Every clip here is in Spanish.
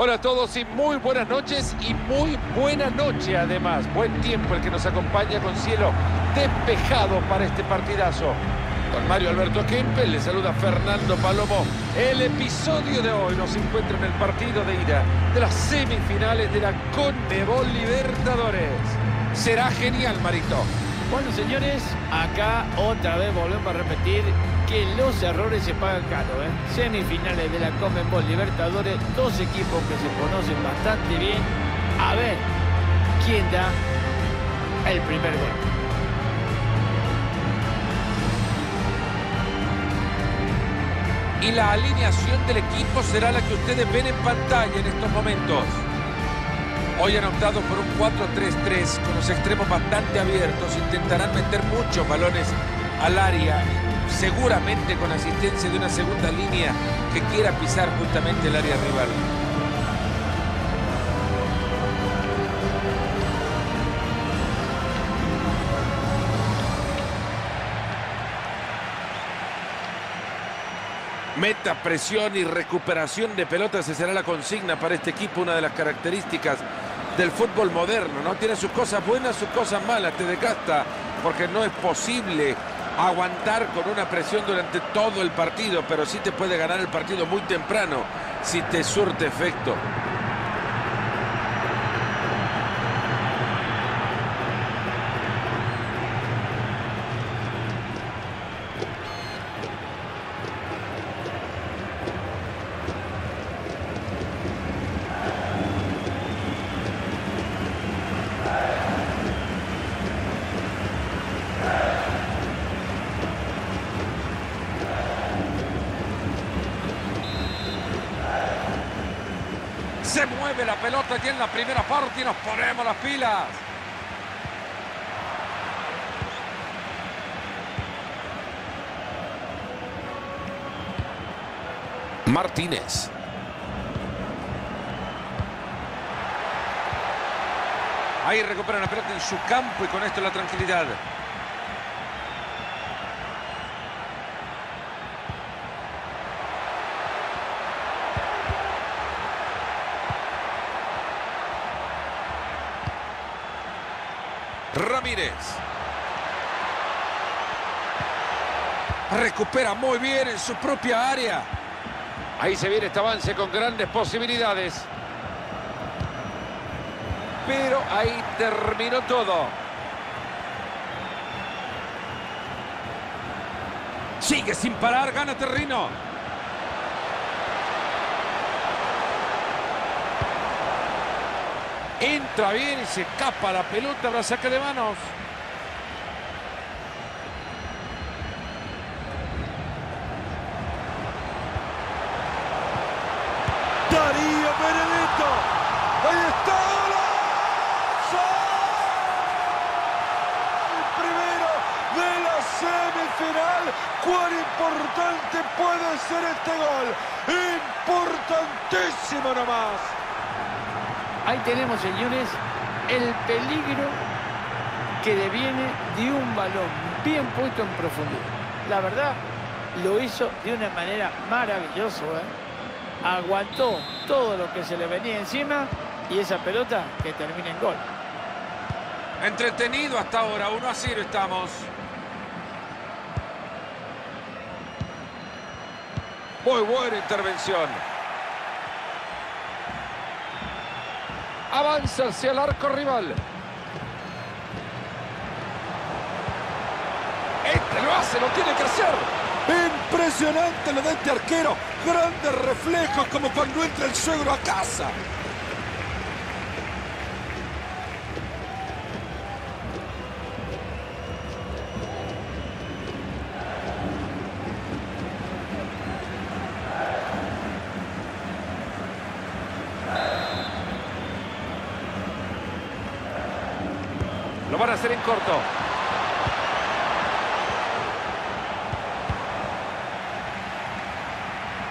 Hola a todos y muy buenas noches y muy buena noche además. Buen tiempo el que nos acompaña con cielo despejado para este partidazo. Con Mario Alberto Kempel le saluda Fernando Palomo. El episodio de hoy nos encuentra en el partido de ida de las semifinales de la Conmebol Libertadores. Será genial, Marito. Bueno, señores, acá otra vez volvemos a repetir que los errores se pagan caro. ¿eh? Semifinales de la Conmebol Libertadores, dos equipos que se conocen bastante bien. A ver quién da el primer gol. Y la alineación del equipo será la que ustedes ven en pantalla en estos momentos. Hoy han optado por un 4-3-3 con los extremos bastante abiertos. Intentarán meter muchos balones al área, seguramente con asistencia de una segunda línea que quiera pisar justamente el área rival. Meta, presión y recuperación de pelotas, esa será la consigna para este equipo, una de las características del fútbol moderno, ¿no? Tiene sus cosas buenas, sus cosas malas, te desgasta, porque no es posible aguantar con una presión durante todo el partido, pero sí te puede ganar el partido muy temprano si te surte efecto. Se mueve la pelota aquí en la primera parte y nos ponemos las pilas. Martínez. Ahí recupera la pelota en su campo y con esto la tranquilidad. Ramírez. Recupera muy bien en su propia área. Ahí se viene este avance con grandes posibilidades. Pero ahí terminó todo. Sigue sin parar, gana Terrino. Entra bien y se escapa la pelota, habrá saque de manos. Nomás. Ahí tenemos, señores, el peligro que deviene de un balón bien puesto en profundidad. La verdad, lo hizo de una manera maravillosa. ¿eh? Aguantó todo lo que se le venía encima y esa pelota que termina en gol. Entretenido hasta ahora, 1 a 0 estamos. Muy buena intervención. Avanza hacia el arco rival. Este lo hace, lo tiene que hacer. Impresionante lo de este arquero. Grandes reflejos como cuando entra el suegro a casa. Lo van hacer en corto.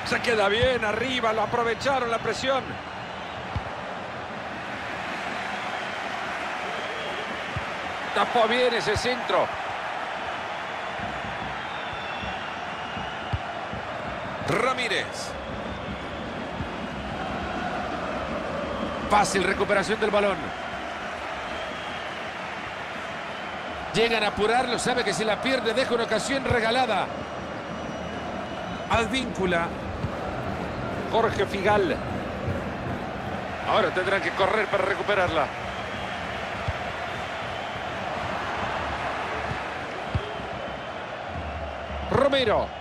Se queda bien arriba, lo aprovecharon la presión. Tapó bien ese centro. Ramírez. Fácil recuperación del balón. Llegan a apurarlo, sabe que si la pierde deja una ocasión regalada. Advíncula. Jorge Figal. Ahora tendrán que correr para recuperarla. Romero.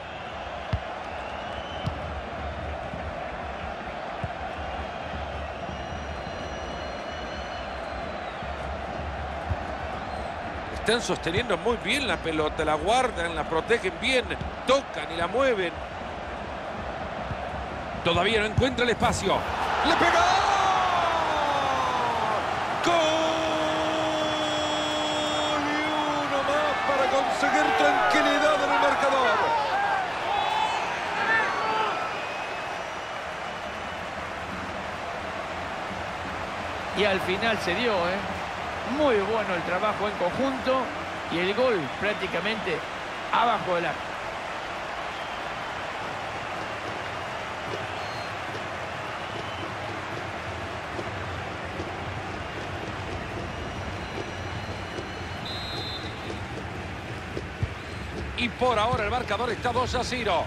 Están sosteniendo muy bien la pelota, la guardan, la protegen bien, tocan y la mueven. Todavía no encuentra el espacio. ¡Le pegó! ¡Gol! Y uno más para conseguir tranquilidad en el marcador. Y al final se dio, ¿eh? Muy bueno el trabajo en conjunto y el gol prácticamente abajo del arco. Y por ahora el marcador está 2 a 0.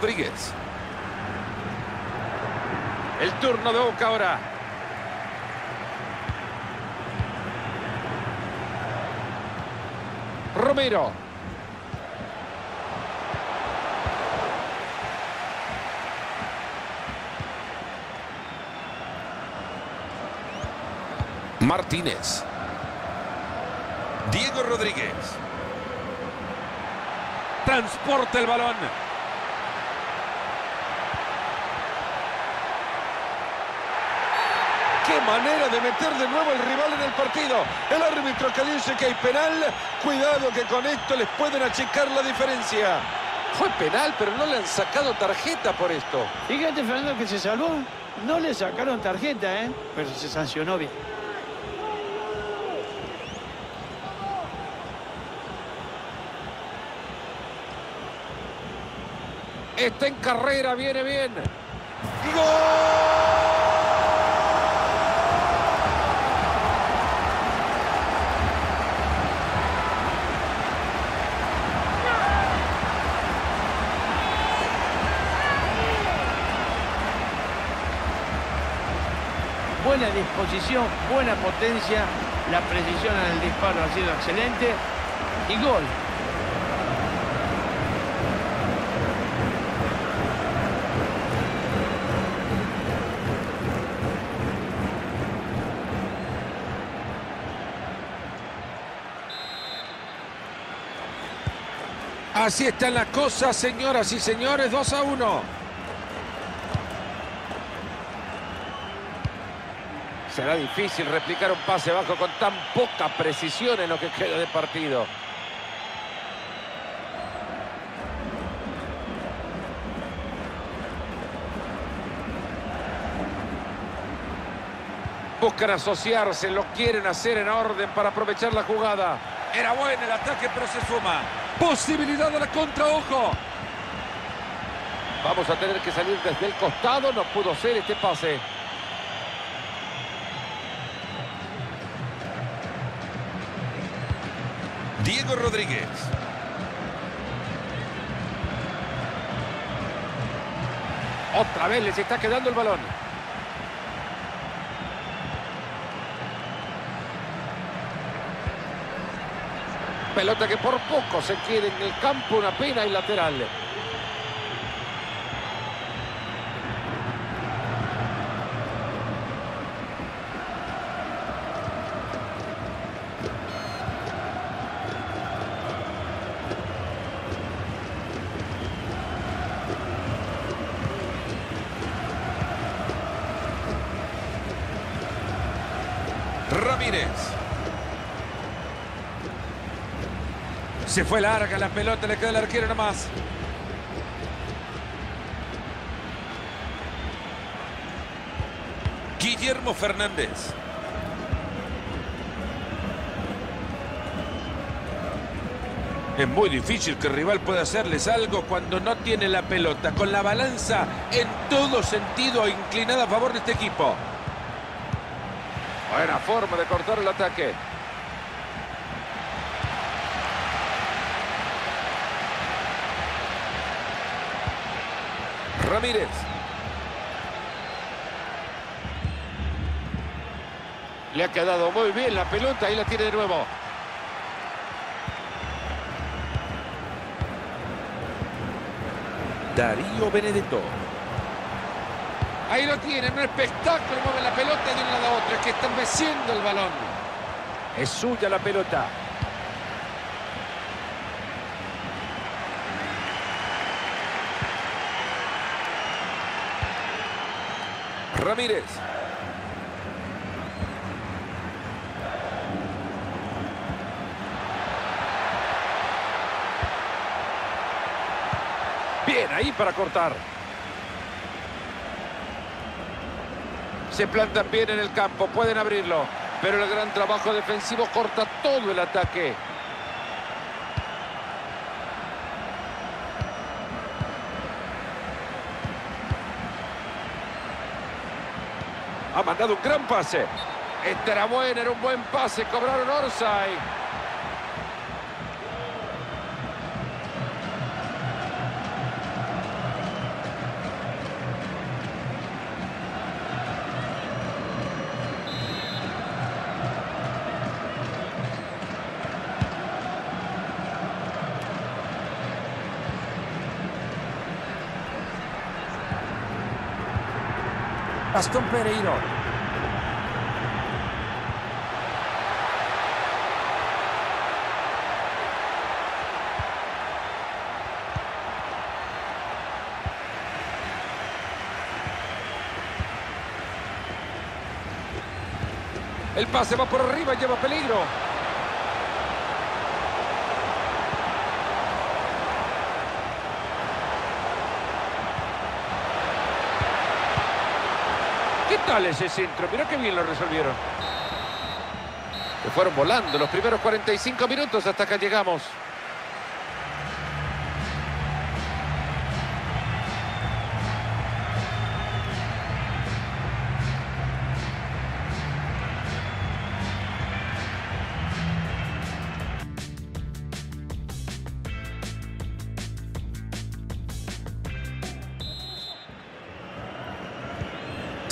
Rodríguez. El turno de Boca ahora. Romero. Martínez. Diego Rodríguez. Transporta el balón. ¡Qué manera de meter de nuevo el rival en el partido! El árbitro que dice que hay penal. Cuidado que con esto les pueden achicar la diferencia. Fue penal, pero no le han sacado tarjeta por esto. Fíjate, Fernando, que se salvó. No le sacaron tarjeta, ¿eh? Pero se sancionó bien. Está en carrera, viene bien. Buena disposición, buena potencia. La precisión en el disparo ha sido excelente. Y gol. Así están las cosas, señoras y señores, 2 a 1. Será difícil replicar un pase bajo con tan poca precisión en lo que queda de partido. Buscan asociarse, lo quieren hacer en orden para aprovechar la jugada. Era bueno el ataque, pero se suma. Posibilidad de la contra, ojo. Vamos a tener que salir desde el costado, no pudo ser este pase. Rodríguez. Otra vez les está quedando el balón. Pelota que por poco se queda en el campo, una pena y lateral. Ramírez. Se fue larga la pelota, le queda el arquero nomás. Guillermo Fernández. Es muy difícil que el rival pueda hacerles algo cuando no tiene la pelota, con la balanza en todo sentido inclinada a favor de este equipo. Buena forma de cortar el ataque. Ramírez. Le ha quedado muy bien la pelota y la tiene de nuevo. Darío Benedetto. Ahí lo tienen, un espectáculo, mueve la pelota de un lado a otro, es que están meciendo el balón. Es suya la pelota. Ramírez. Bien, ahí para cortar. Se plantan bien en el campo, pueden abrirlo. Pero el gran trabajo defensivo corta todo el ataque. Ha mandado un gran pase. Este era bueno, era un buen pase. Cobraron Orsay. Pereiro. El pase va por arriba, lleva peligro. Tal ese centro? Mira qué bien lo resolvieron. Se fueron volando los primeros 45 minutos hasta acá llegamos.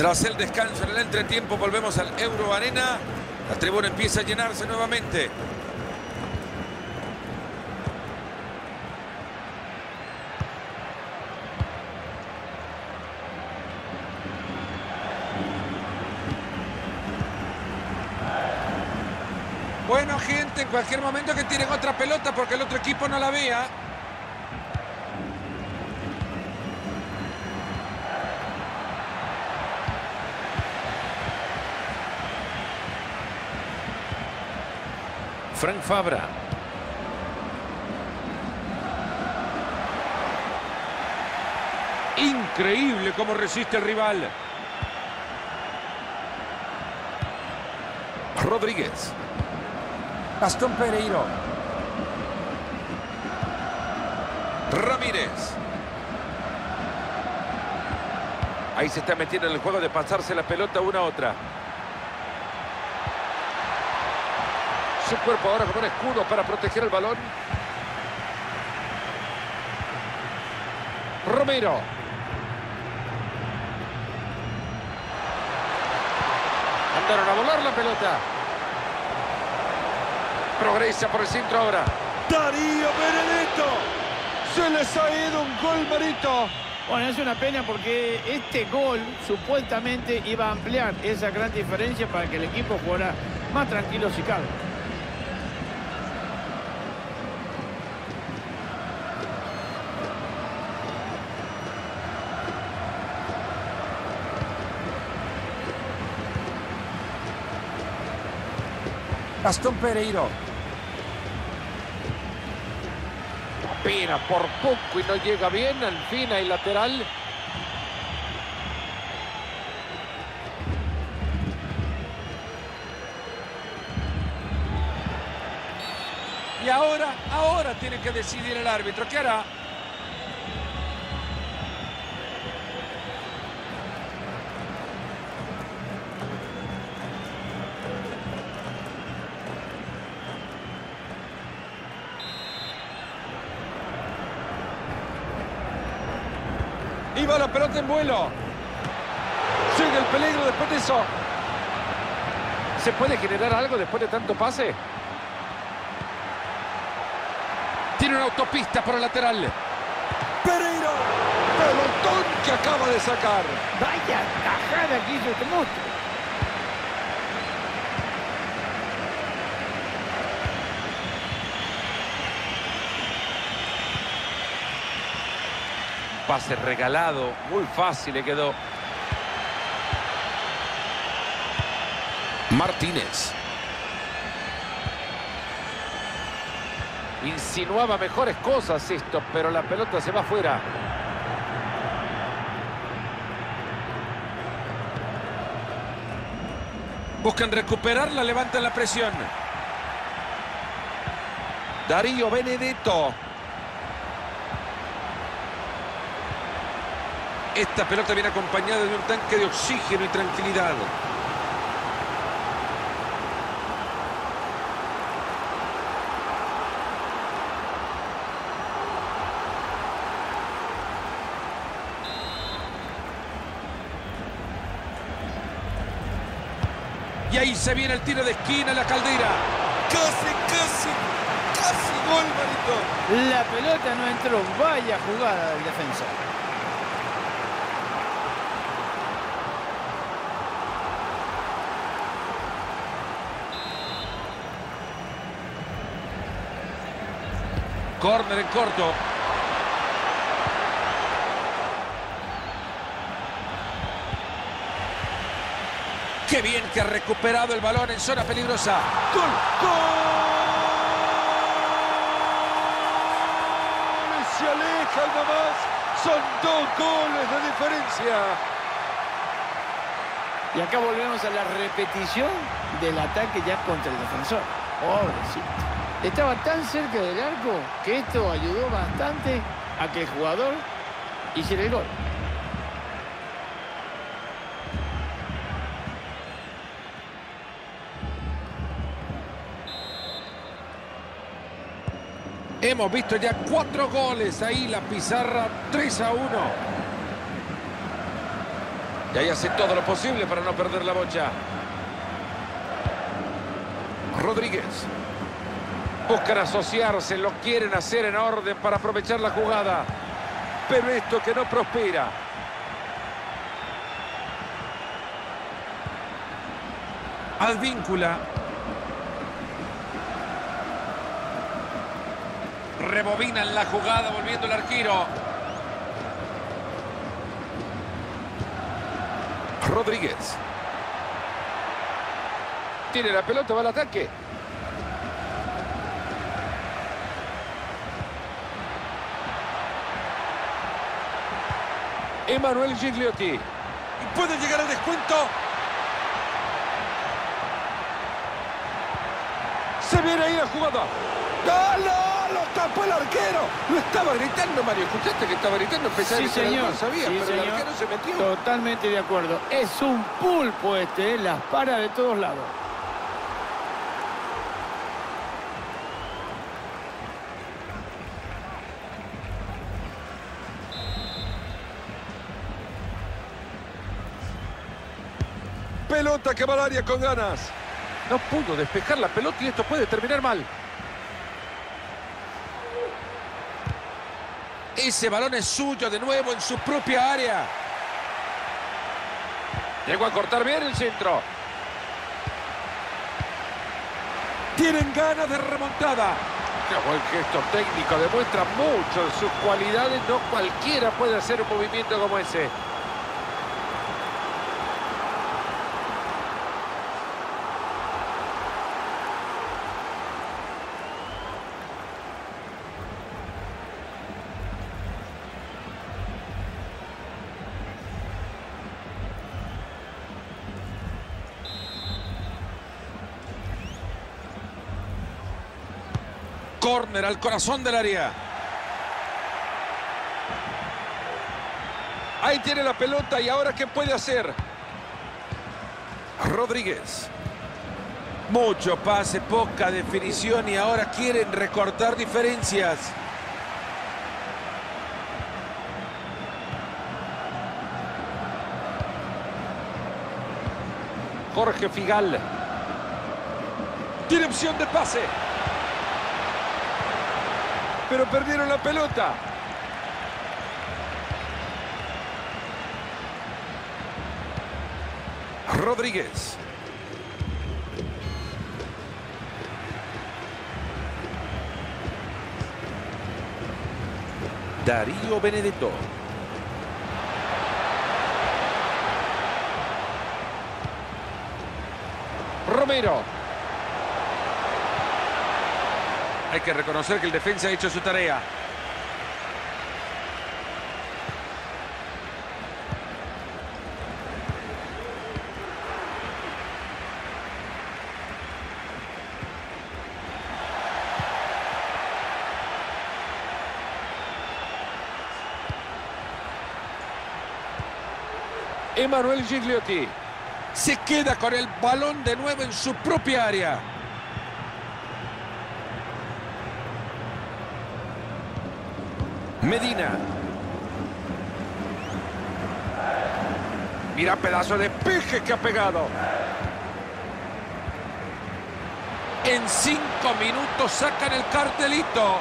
Tras el descanso en el entretiempo volvemos al Euro Arena. La tribuna empieza a llenarse nuevamente. Bueno, gente, en cualquier momento que tienen otra pelota porque el otro equipo no la vea. Frank Fabra. Increíble cómo resiste el rival. Rodríguez. Gastón Pereiro. Ramírez. Ahí se está metiendo en el juego de pasarse la pelota una a otra. Su cuerpo ahora como un escudo para proteger el balón. Romero. Mandaron a volar la pelota. Progresa por el centro ahora. Darío Benedetto. Se les ha ido un gol, Marito. Bueno, es una pena porque este gol supuestamente iba a ampliar esa gran diferencia para que el equipo jugara más tranquilo si cabe. Gastón Pereiro. Apenas por poco y no llega bien. Al fin hay lateral. Y ahora, ahora tiene que decidir el árbitro. ¿Qué hará? En vuelo. Sigue el peligro después de eso. ¿Se puede generar algo después de tanto pase? Tiene una autopista por el lateral. Pereira. Pelotón que acaba de sacar. Vaya tajada que hizo este monstruo. Pase regalado, muy fácil le quedó. Martínez. Insinuaba mejores cosas esto, pero la pelota se va afuera. Buscan recuperarla, levantan la presión. Darío Benedetto. Esta pelota viene acompañada de un tanque de oxígeno y tranquilidad. Y ahí se viene el tiro de esquina, la caldera. Casi, casi, casi gol, Marito. La pelota no entró. Vaya jugada del defensa. Corner en corto. Qué bien que ha recuperado el balón en zona peligrosa. ¡Gol! ¡Gol! Se aleja nomás. Son dos goles de diferencia. Y acá volvemos a la repetición del ataque ya contra el defensor. Pobrecito. Estaba tan cerca del arco que esto ayudó bastante a que el jugador hiciera el gol. Hemos visto ya cuatro goles ahí, la pizarra 3 a 1. Y ahí hace todo lo posible para no perder la bocha. Rodríguez. Buscan asociarse, lo quieren hacer en orden para aprovechar la jugada. Pero esto que no prospera. Advíncula. Rebobinan la jugada volviendo el arquero. Rodríguez. Tiene la pelota, va al ataque. Emanuel Gigliotti. Y puede llegar al descuento. Se viene ahí la jugada. ¡Galo! ¡Lo tapó el arquero! Lo estaba gritando, Mario. ¿Escuchaste que estaba gritando? Pensaba Sí, el señor. sabía, Sí, pero el señor. arquero se metió. Totalmente de acuerdo. Es un pulpo este, ¿eh? las para de todos lados. Que va área con ganas. No pudo despejar la pelota y esto puede terminar mal. Ese balón es suyo de nuevo en su propia área. Llegó a cortar bien el centro. Tienen ganas de remontada. Qué buen gesto técnico, demuestra mucho sus cualidades. No cualquiera puede hacer un movimiento como ese. Al corazón del área. Ahí tiene la pelota y ahora ¿qué puede hacer? Rodríguez. Mucho pase, poca definición y ahora quieren recortar diferencias. Jorge Figal. Tiene opción de pase. Pero perdieron la pelota. Rodríguez. Darío Benedetto. Romero. Hay que reconocer que el defensa ha hecho su tarea. Emanuel Gigliotti. Se queda con el balón de nuevo en su propia área. Medina. Mira pedazo de peje que ha pegado. En cinco minutos sacan el cartelito.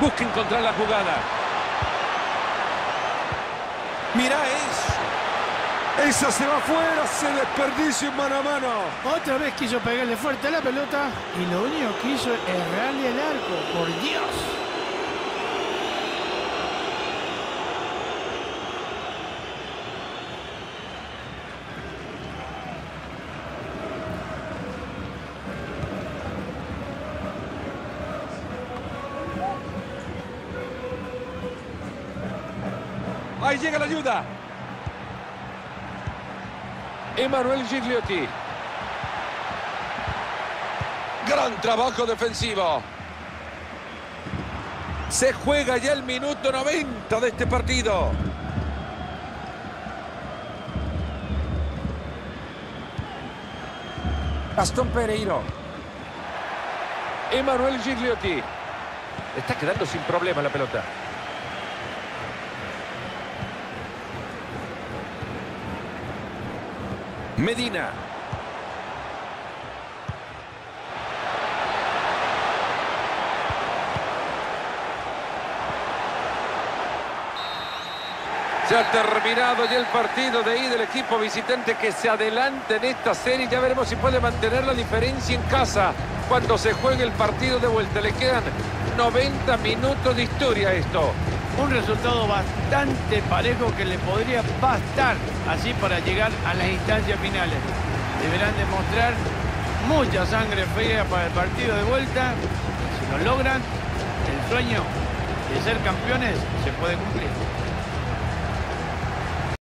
Busca encontrar la jugada. Mira eso. Esa se va afuera, se desperdicio en mano a mano. Otra vez quiso pegarle fuerte a la pelota y lo único que hizo es errarle el arco. Por Dios. Ahí llega la ayuda. Emanuel Gigliotti. Gran trabajo defensivo. Se juega ya el minuto 90 de este partido. Gastón Pereiro. Emanuel Gigliotti. Está quedando sin problema la pelota. Medina. Se ha terminado ya el partido de ahí del equipo visitante que se adelanta en esta serie. Ya veremos si puede mantener la diferencia en casa cuando se juegue el partido de vuelta. Le quedan 90 minutos de historia a esto. Un resultado bastante parejo que le podría bastar así para llegar a las instancias finales. Deberán demostrar mucha sangre fría para el partido de vuelta. Si lo logran, el sueño de ser campeones se puede cumplir.